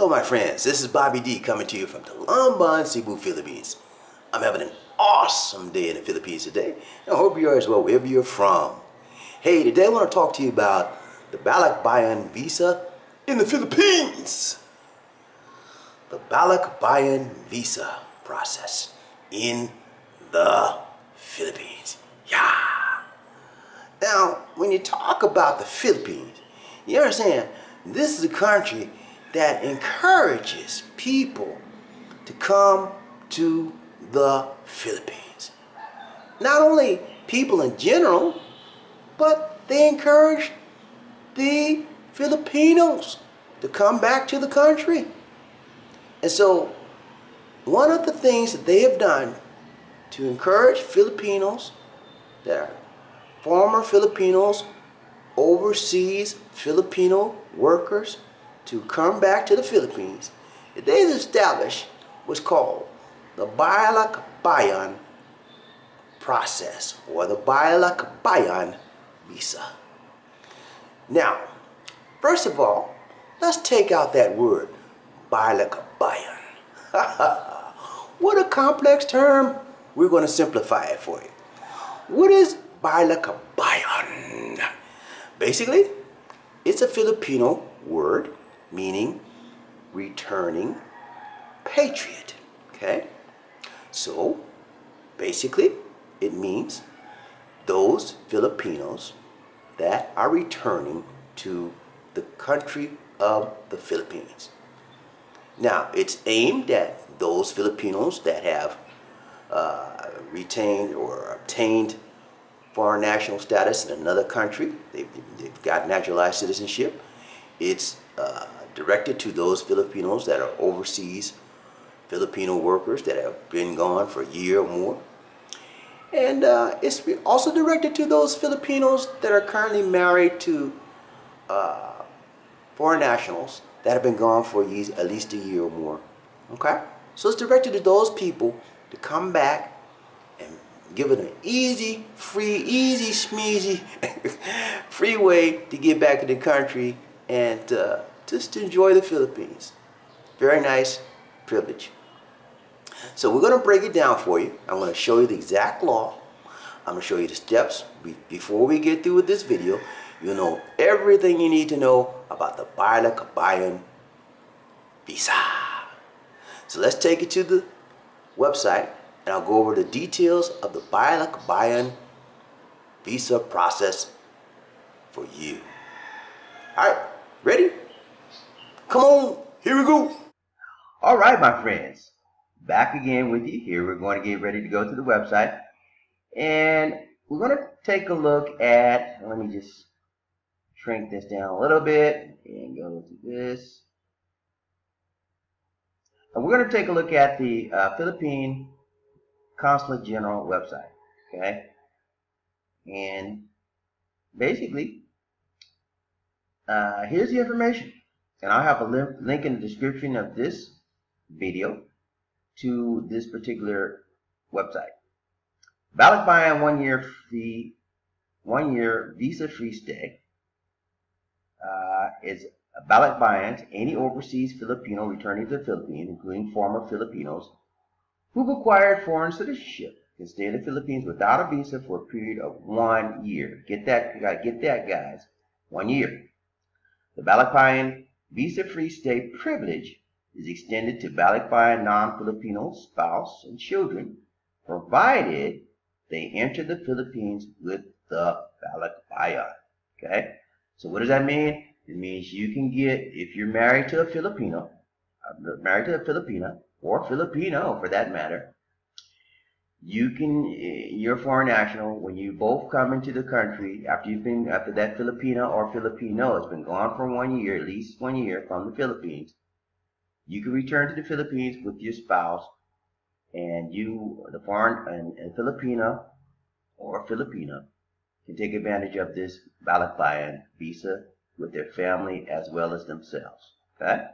Hello, my friends. This is Bobby D coming to you from Talamban, Cebu, Philippines. I'm having an awesome day in the Philippines today. And I hope you are as well, wherever you're from. Hey, today I want to talk to you about the Balikbayan visa in the Philippines. The Balikbayan visa process in the Philippines. Yeah. Now, when you talk about the Philippines, you understand this is a country that encourages people to come to the Philippines. Not only people in general, but they encourage the Filipinos to come back to the country. And so, one of the things that they have done to encourage Filipinos that are former Filipinos, overseas Filipino workers to come back to the Philippines, they established what's called the Bayan process or the Bayan visa. Now, first of all, let's take out that word, Bayan. what a complex term. We're going to simplify it for you. What is Bayan? Basically, it's a Filipino word meaning returning patriot. Okay? So, basically, it means those Filipinos that are returning to the country of the Philippines. Now, it's aimed at those Filipinos that have uh, retained or obtained foreign national status in another country. They've, they've got naturalized citizenship. It's uh, directed to those Filipinos that are overseas Filipino workers that have been gone for a year or more. And uh, it's also directed to those Filipinos that are currently married to uh, foreign nationals that have been gone for at least a year or more. Okay? So it's directed to those people to come back and give it an easy, free, easy, smeezy, free way to get back to the country and uh, just enjoy the Philippines. Very nice privilege. So we're going to break it down for you. I'm going to show you the exact law. I'm going to show you the steps. Before we get through with this video, you'll know everything you need to know about the Bayan visa. So let's take it to the website and I'll go over the details of the Bayan visa process for you. All right, ready? Come on, here we go. All right, my friends, back again with you. Here we're going to get ready to go to the website. And we're going to take a look at, let me just shrink this down a little bit and go to this. And we're going to take a look at the uh, Philippine Consulate General website. Okay. And basically, uh, here's the information. And I'll have a link in the description of this video to this particular website. Balikbayan one year fee, one year visa free stay uh, is a Balikbayan to any overseas Filipino returning to the Philippines, including former Filipinos who've acquired foreign citizenship can stay in the Philippines without a visa for a period of one year. Get that, you gotta get that, guys. One year. The Balikbayan Visa-free stay privilege is extended to Balikbayan non-Filipino spouse and children, provided they enter the Philippines with the Balikbayan. Okay? So what does that mean? It means you can get, if you're married to a Filipino, uh, married to a Filipina, or Filipino for that matter, you can you're a foreign national when you both come into the country after you've been after that Filipino or Filipino has been gone for one year, at least one year from the Philippines, you can return to the Philippines with your spouse and you the foreign and, and Filipino or Filipina can take advantage of this Balikbayan visa with their family as well as themselves. Okay?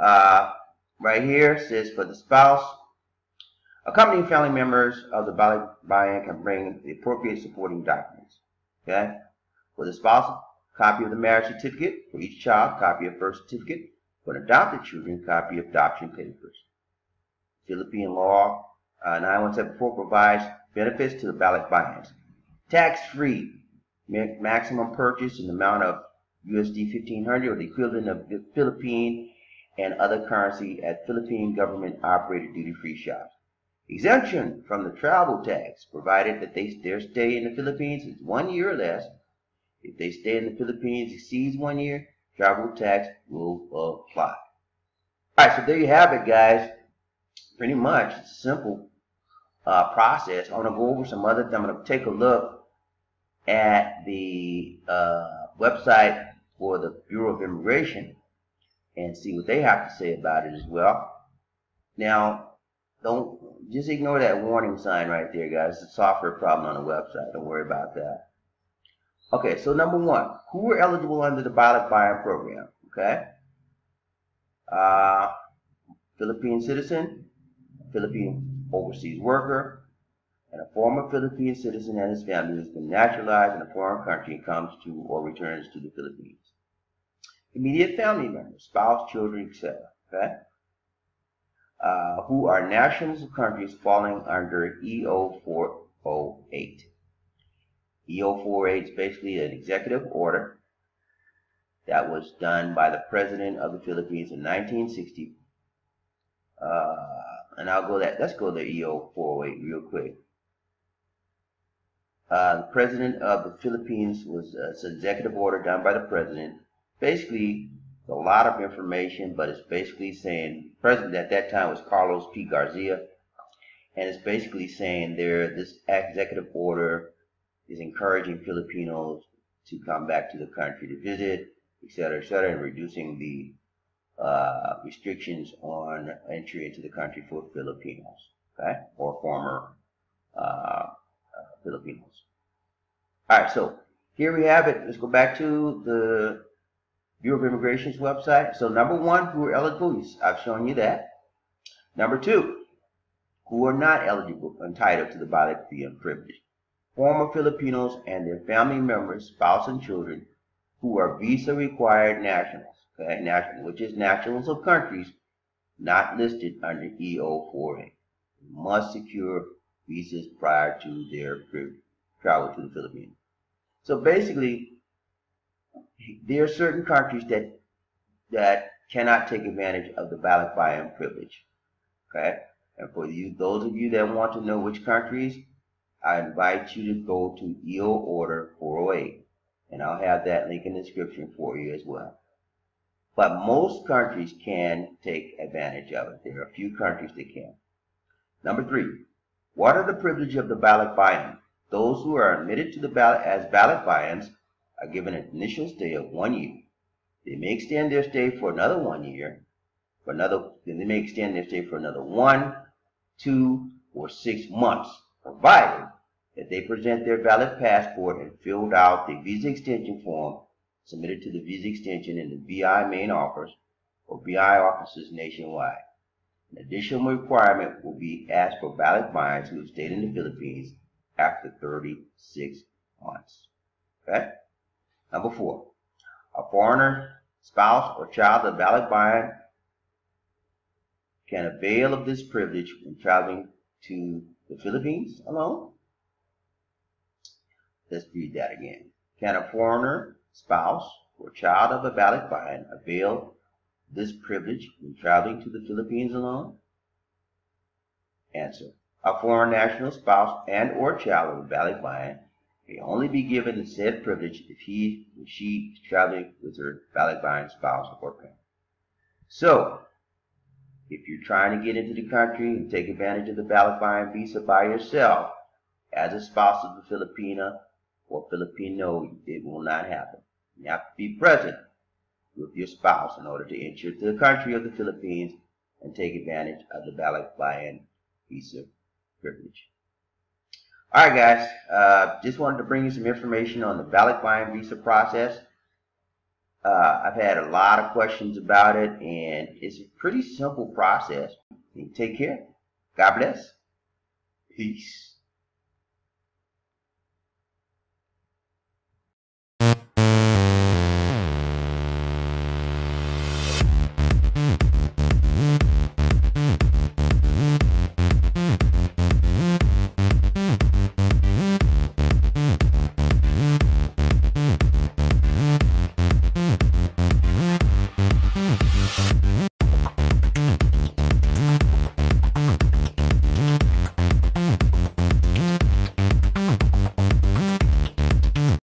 Uh, right here says for the spouse Accompanying family members of the ballot buyer can bring the appropriate supporting documents. Okay? For the spouse, copy of the marriage certificate. For each child, copy of birth certificate. For adopted children, copy of adoption papers. Philippine law uh, 9174 provides benefits to the Balikbayans. Tax-free, maximum purchase in the amount of USD 1500 or the equivalent of the Philippine and other currency at Philippine government-operated duty-free shops. Exemption from the travel tax, provided that they, their stay in the Philippines is one year or less. If they stay in the Philippines exceeds one year, travel tax will apply. All right, so there you have it, guys. Pretty much, it's a simple uh, process. I'm going to go over some other things. I'm going to take a look at the uh, website for the Bureau of Immigration and see what they have to say about it as well. Now, don't just ignore that warning sign right there, guys. It's a software problem on the website. Don't worry about that. Okay, so number one, who are eligible under the Balikbayan program? Okay. Uh, Philippine citizen, Philippine overseas worker, and a former Philippine citizen and his family has been naturalized in a foreign country and comes to or returns to the Philippines. Immediate family members, spouse, children, etc. Okay? Uh, who are nationals of countries falling under EO 408. EO 408 is basically an executive order that was done by the president of the Philippines in 1960. Uh, and I'll go that. Let's go to EO 408 real quick. Uh, the president of the Philippines was uh, an executive order done by the president. Basically, a lot of information, but it's basically saying president at that time was Carlos P. Garcia, and it's basically saying there this executive order is encouraging Filipinos to come back to the country to visit, etc., etc., and reducing the uh, restrictions on entry into the country for Filipinos, okay, or former uh, uh, Filipinos. All right, so here we have it. Let's go back to the Bureau of Immigration's website. So number one, who are eligible, I've shown you that. Number two, who are not eligible, entitled to the and privilege. Former Filipinos and their family members, spouse and children, who are visa required nationals, okay, national, which is nationals of countries not listed under EO4A, must secure visas prior to their travel to the Philippines. So basically, there are certain countries that that cannot take advantage of the Balikbayan privilege. Okay? And for you, those of you that want to know which countries, I invite you to go to EO Order 408. And I'll have that link in the description for you as well. But most countries can take advantage of it. There are a few countries that can. Number three, what are the privileges of the Balikbayan? Those who are admitted to the ballot as Balikbayans are given an initial stay of one year. They may extend their stay for another one year, for another, then they may extend their stay for another one, two, or six months, provided that they present their valid passport and filled out the visa extension form submitted to the visa extension in the BI main office or BI offices nationwide. An additional requirement will be asked for Balikbayans who have stayed in the Philippines after 36 months. Okay? Number four, a foreigner, spouse, or child of Balikbayan can avail of this privilege when traveling to the Philippines alone. Let's read that again. Can a foreigner, spouse, or child of a Balikbayan avail this privilege when traveling to the Philippines alone? Answer. A foreign national spouse and or child of a Balikbayan may only be given the said privilege if he or she is traveling with her Balikbayan spouse or parent. So, if you're trying to get into the country and take advantage of the Balikbayan visa by yourself, as a spouse of a Filipina or Filipino, it will not happen. You have to be present with your spouse in order to enter the country of the Philippines and take advantage of the Balikbayan visa privilege. All right, guys. Uh, just wanted to bring you some information on the Balikbayan visa process. Uh, I've had a lot of questions about it, and it's a pretty simple process. take care. God bless. Peace.